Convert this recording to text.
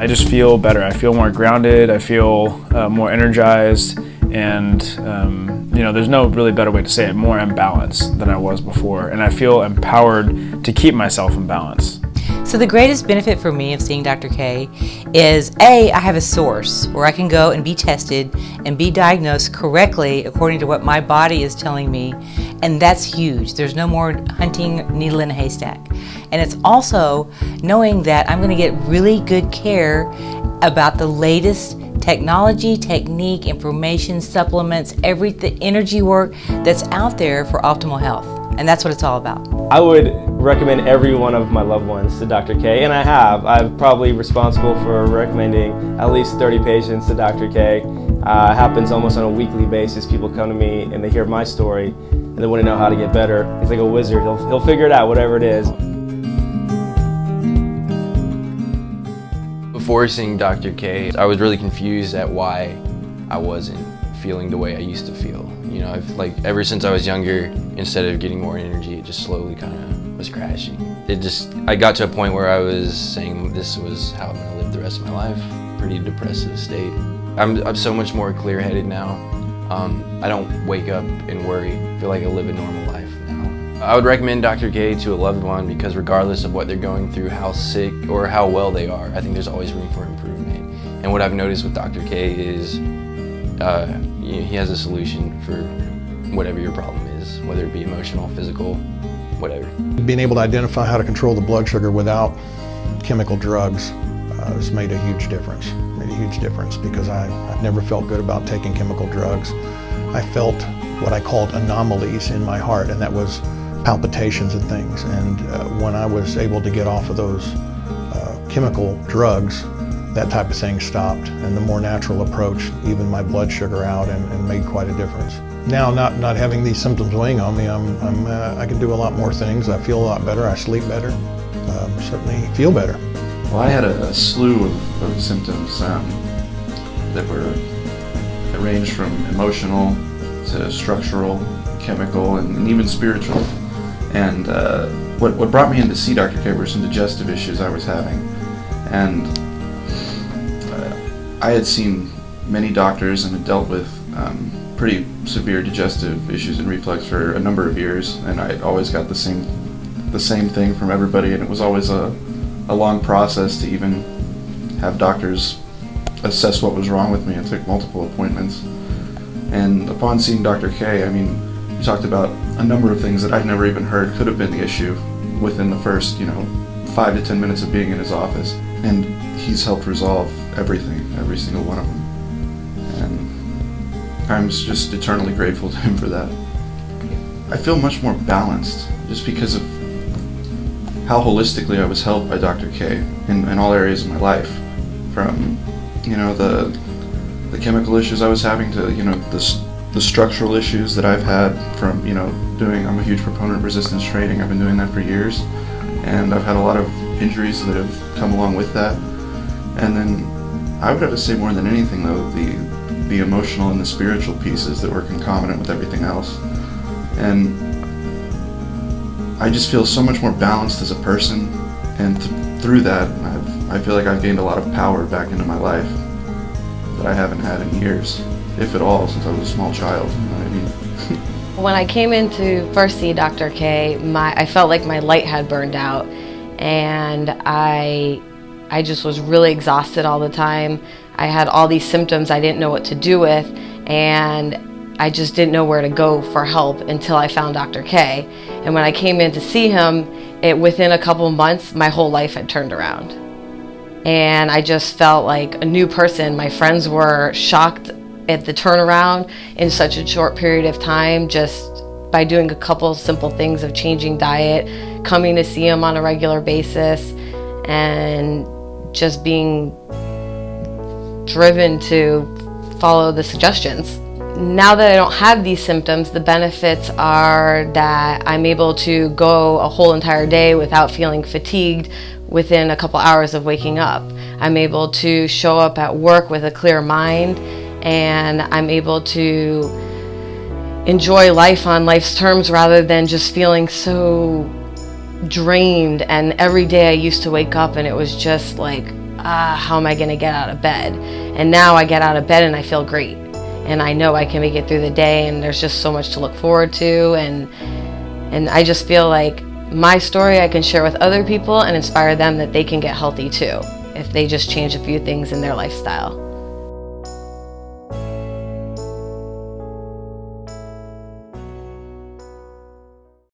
I just feel better. I feel more grounded. I feel uh, more energized, and um, you know, there's no really better way to say it. More in balance than I was before, and I feel empowered to keep myself in balance. So the greatest benefit for me of seeing Dr. K is A, I have a source where I can go and be tested and be diagnosed correctly according to what my body is telling me. And that's huge. There's no more hunting needle in a haystack. And it's also knowing that I'm going to get really good care about the latest technology, technique, information, supplements, every energy work that's out there for optimal health. And that's what it's all about. I would recommend every one of my loved ones to Dr. K, and I have. I'm probably responsible for recommending at least 30 patients to Dr. K. Uh, it happens almost on a weekly basis. People come to me and they hear my story and they want to know how to get better. He's like a wizard. He'll, he'll figure it out, whatever it is. Before seeing Dr. K, I was really confused at why I wasn't feeling the way I used to feel. You know, I've, like ever since I was younger, instead of getting more energy, it just slowly kind of was crashing. It just, I got to a point where I was saying this was how I'm gonna live the rest of my life. Pretty depressive state. I'm, I'm so much more clear-headed now. Um, I don't wake up and worry. I feel like I live a normal life now. I would recommend Dr. K to a loved one because regardless of what they're going through, how sick or how well they are, I think there's always room for improvement. And what I've noticed with Dr. K is uh, he has a solution for whatever your problem is, whether it be emotional, physical, whatever. Being able to identify how to control the blood sugar without chemical drugs uh, has made a huge difference. Huge difference because I, I've never felt good about taking chemical drugs. I felt what I called anomalies in my heart, and that was palpitations and things. And uh, when I was able to get off of those uh, chemical drugs, that type of thing stopped. And the more natural approach even my blood sugar out and, and made quite a difference. Now, not, not having these symptoms weighing on me, I'm, I'm, uh, I can do a lot more things. I feel a lot better. I sleep better. Um, certainly feel better. Well, I had a, a slew of, of symptoms um, that were that ranged from emotional to structural, chemical, and, and even spiritual. And uh, what, what brought me in to see Dr. K were some digestive issues I was having. And uh, I had seen many doctors and had dealt with um, pretty severe digestive issues and reflux for a number of years, and I always got the same the same thing from everybody, and it was always a, a long process to even have doctors assess what was wrong with me. It took multiple appointments, and upon seeing Dr. K, I mean, he talked about a number of things that I'd never even heard could have been the issue within the first, you know, five to ten minutes of being in his office, and he's helped resolve everything, every single one of them. And I'm just eternally grateful to him for that. I feel much more balanced just because of how holistically I was helped by Dr. K in, in all areas of my life. From, you know, the, the chemical issues I was having to, you know, the, the structural issues that I've had from, you know, doing, I'm a huge proponent of resistance training. I've been doing that for years. And I've had a lot of injuries that have come along with that. And then I would have to say more than anything, though, the, the emotional and the spiritual pieces that were concomitant with everything else. And I just feel so much more balanced as a person, and th through that, I've, I feel like I've gained a lot of power back into my life that I haven't had in years, if at all, since I was a small child. You know I mean? when I came in to first see Dr. K, my, I felt like my light had burned out, and I I just was really exhausted all the time. I had all these symptoms I didn't know what to do with, and I just didn't know where to go for help until I found Dr. K. And when I came in to see him, it within a couple months, my whole life had turned around. And I just felt like a new person. My friends were shocked at the turnaround in such a short period of time, just by doing a couple simple things of changing diet, coming to see him on a regular basis, and just being driven to follow the suggestions. Now that I don't have these symptoms, the benefits are that I'm able to go a whole entire day without feeling fatigued within a couple hours of waking up. I'm able to show up at work with a clear mind and I'm able to enjoy life on life's terms rather than just feeling so drained and every day I used to wake up and it was just like ah, how am I going to get out of bed? And now I get out of bed and I feel great. And I know I can make it through the day and there's just so much to look forward to and and I just feel like my story I can share with other people and inspire them that they can get healthy too if they just change a few things in their lifestyle.